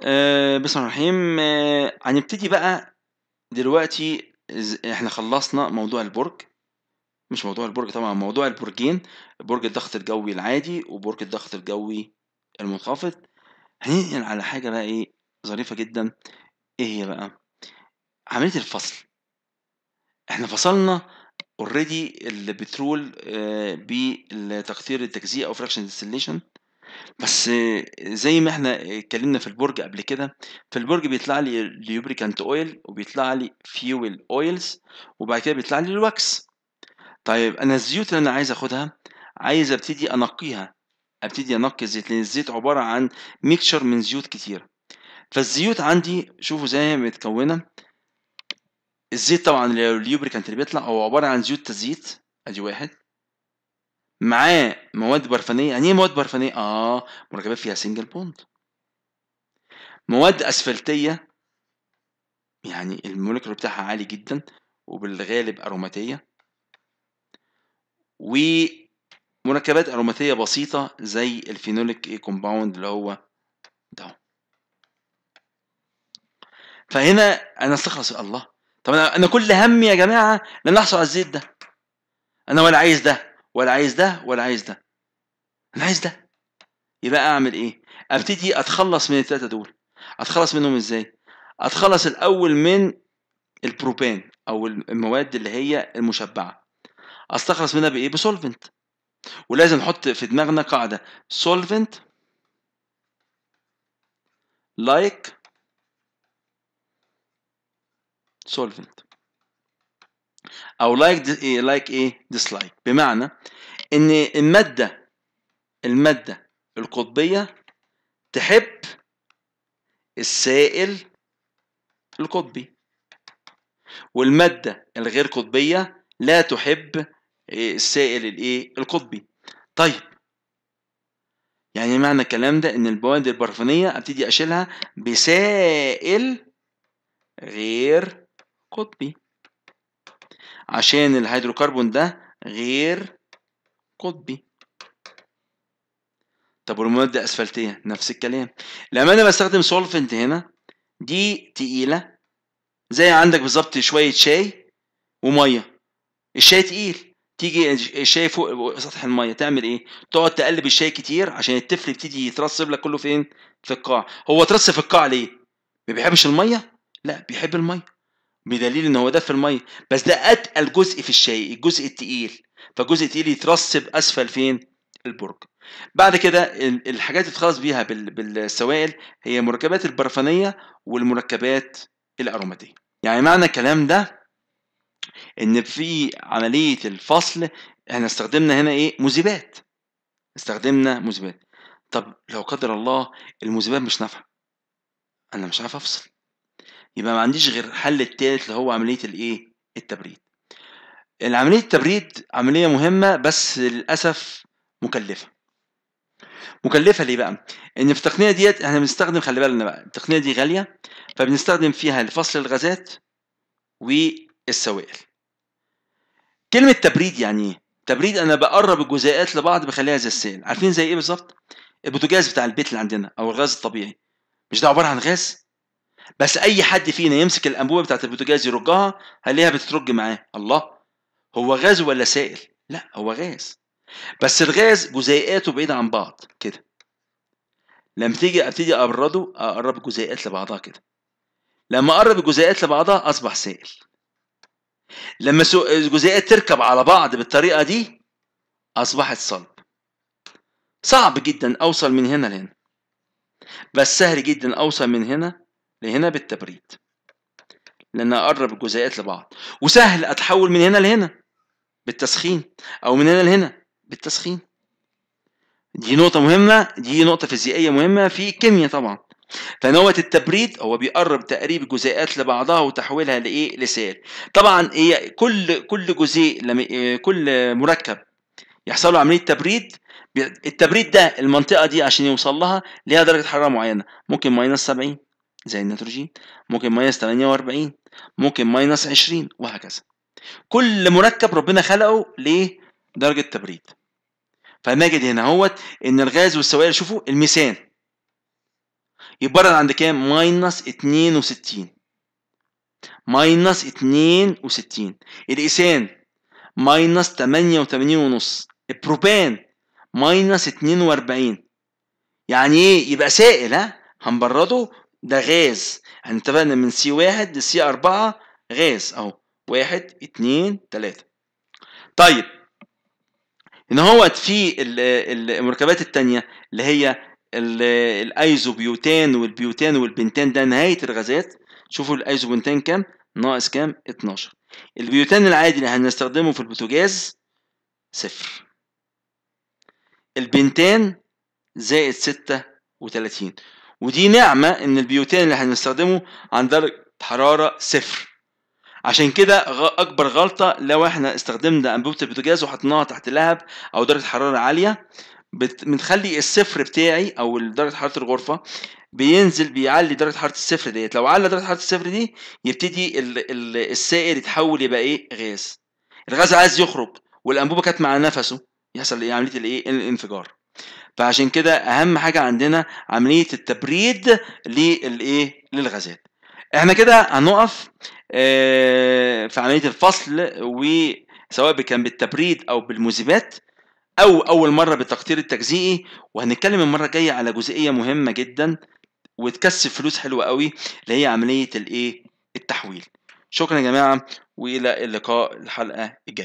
آآ بسم الله الرحمن الرحيم. آآ هنبتدي بقى دلوقتي إز إحنا خلّصنا موضوع البُرج، مش موضوع البُرج طبعًا، موضوع البُرجين، برج الضغط الجوي العادي وبرج الضغط الجوي المنخفض، هننقل على حاجة بقى إيه ظريفة جدًا، إيه هي بقى؟ عملية الفصل. إحنا فصلنا already البترول آآ بالتقطير التجزيء أو fraction distillation. بس زي ما إحنا اتكلمنا في البُرج قبل كده، في البُرج بيطلع لي lubricant oil وبيطلع لي fuel oils وبعد كده بيطلع لي الواكس. طيب أنا الزيوت اللي أنا عايز آخُدها، عايز أبتدي أنقّيها، أبتدي أنقّي الزيت، لإن الزيت عبارة عن mixture من زيوت كتيرة. فالزيوت عندي شوفوا زي ما هي متكوّنة، الزيت طبعًا اللي هو الlubricant اللي بيطلع هو عبارة عن زيوت تزييت، أدي واحد. معاه مواد برفانية، يعني إيه مواد برفانية؟ آه، مركبات فيها single bond. مواد أسفلتية يعني الmolecular بتاعها عالي جدًا وبالغالب أروماتية. ومركبات أروماتية بسيطة زي الphenolic A compound اللي هو ده. فهنا أنا أستخلص الله! طب أنا كل هَمّي يا جماعة إن أنا أحصل على الزيت ده. أنا ولا عايز ده ولا عايز ده ولا عايز ده. أنا عايز ده. يبقى أعمل إيه؟ أبتدي أتخلّص من ال3 دول. أتخلّص منهم إزاي؟ أتخلّص الأول من البروبان ال المواد اللي هي المشبعة. أستخلص منها بإيه؟ بsolvent. ولازم نحط في دماغنا قاعدة solvent like solvent. أو like د like إيه؟ dislike. بمعنى إن المادة المادة القطبية تحب السائل القطبي. والمادة الغير قطبية لا تحب آآ السائل الإيه؟ القطبي. طيب. يعني معنى الكلام ده إن المواد البرفانية أبتدي أشيلها بسائل غير قطبي. عشان الهيدروكربون ده غير قطبي. طب والمواد الأسفلتية؟ نفس الكلام. لمّا أنا باستخدم solvent هنا، دي تقيلة زي عندك بالضبط شوية شاي ومَيّة. الشاي تقيل، تيجي الش الشاي فوق سطح المَيّة تعمل إيه؟ تقعد تقلّب الشاي كتير عشان التفل يبتدي يترسّب لك كلّه فين؟ في القاع. هو اترسّب في القاع ليه؟ ما بيحبش المَيّة؟ لأ، بيحب المَيّة. بدليل إن هو داب في المَيّة، بس ده أتقل جزء في الشاي، الجزء التقيل. فالجزء التقيل يترسّب أسفل فين؟ البُرج. بعد كده ال الحاجات تتخلّص بيها بال بالسوائل هي المركبات البرفانية والمركبات الأروماتية. يعني معنى الكلام ده إن في عملية الفصل إحنا استخدمنا هنا إيه؟ مُذيبات. استخدمنا مُذيبات. طب لو قدر الله المُذيبات مش نافعة. أنا مش عارف أفصل. يبقى ما عنديش غير الحل التالت اللي هو عملية الإيه؟ التبريد. العملية التبريد عملية مهمة بس للأسف مُكلّفة. مُكلّفة ليه بقى؟ إن في التقنية ديّة إحنا بنستخدم خلّي بالنا بقى، التقنية دي غالية، فبنستخدم فيها لفصل الغازات والسوائل. كلمة تبريد يعني إيه؟ تبريد أنا باقرّب الجزيئات لبعض باخلّيها زي السائل. عارفين زي إيه بالضبط؟ البوتاجاز بتاع البيت اللي عندنا أو الغاز الطبيعي. مش ده عبارة عن غاز؟ بس أي حد فينا يمسك الأنبوبة بتاعة البوتاجاز يرُجّها، هيلاقيها بتترُج معاه. الله! هو غاز والّا سائل؟ لأ، هو غاز. بس الغاز جزيئاته بعيدة عن بعض كده. لمّا تيجي أبتدي أبرّده، أقرّب الجزيئات لبعضها كده. لمّا أقرّب الجزيئات لبعضها أصبح سائل. لمّا الجزيئات تركب على بعض بالطريقة دي، أصبحت صلب. صعب جدًا أوصل من هنا لهنا. بس سهل جدًا أوصل من هنا لهنا بالتبريد. لإن أقرّب الجزيئات لبعض. وسهل أتحوّل من هنا لهنا بالتسخين أو من هنا لهنا بالتسخين. دي نقطة مهمة، دي نقطة فيزيائية مهمة في الكيميا طبعًا. فنوّة التبريد هو بيقرّب تقريب الجزيئات لبعضها وتحويلها لإيه؟ لسائل. طبعًا هي كل كل جزيء كل مركب يحصل له عملية تبريد، التبريد ده المنطقة دي عشان يوصل لها ليها درجة حرارة معيّنة، ممكن -70 زي النيتروجين، ممكن -48 ممكن -20 وهكذا. كل مركب ربنا خلقه ليه درجة تبريد. فنجد هنا أهوّة إن الغاز والسوائل شوفوا الميثان. يبرد عند كام؟ minus 62 minus 62 الإيثان minus 88 ونص. البروبان minus 42 يعني إيه؟ يبقى سائل ها؟ هنبرده ده غاز. هنتفقنا من C واحد ل C أربعة غاز أهو. واحد اتنين تلاتة. طيب هنا هو في ال- ال- المركبات التانية اللي هي ال- الأيزوبيوتان والبيوتان والبنتان ده نهاية الغازات. شوفوا الأيزوبنتان كام؟ ناقص كام؟ 12 البيوتان العادي اللي هنستخدمه في البوتاجاز صفر. البنتان زائد 36 ودي نعمة إن البيوتان اللي هنستخدمه عند درجة حرارة صفر. عشان كده أكبر غلطة لو إحنا استخدمنا أنبوبة البوتاجاز وحطيناها تحت لهب أو درجة حرارة عالية بنخلي الصفر بتاعي أو درجة حرارة الغرفة بينزل بيعلي درجة حرارة الصفر ديت. لو على درجة حرارة الصفر دي يبتدي ال ال السائل يتحول يبقى إيه؟ غاز. الغاز عايز يخرج والأنبوبة كانت مع نفسه يحصل إيه؟ عملية الإيه؟ الانفجار. فعشان كده أهم حاجة عندنا عملية التبريد للإيه؟ للغازات. إحنا كده هنقف آه، في عملية الفصل وسواء كان بالتبريد أو بالمذيبات أو أول مرة بالتقطير التجزيئي وهنتكلم المرة الجاية على جزئية مهمة جدا وتكسب فلوس حلوة قوي اللي هي عملية الإيه؟ التحويل. شكرا يا جماعة وإلى اللقاء الحلقة الجاية.